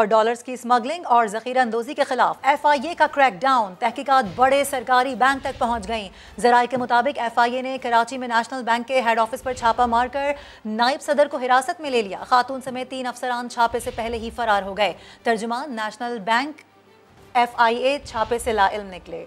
और डॉलर्स की स्मगलिंग और जखीरा अंदोजी के खिलाफ एफ़ आई ए का क्रैकडाउन तहकीकत बड़े सरकारी बैंक तक पहुँच गई। जराये के मुताबिक एफ़ आई ए ने कराची में नेशनल बैंक के हेड ऑफ़िस पर छापा मारकर नायब सदर को हिरासत में ले लिया। खातून समेत तीन अफसरान छापे से पहले ही फरार हो गए। तर्जुमान national bank F I A छापे से लाइल निकले।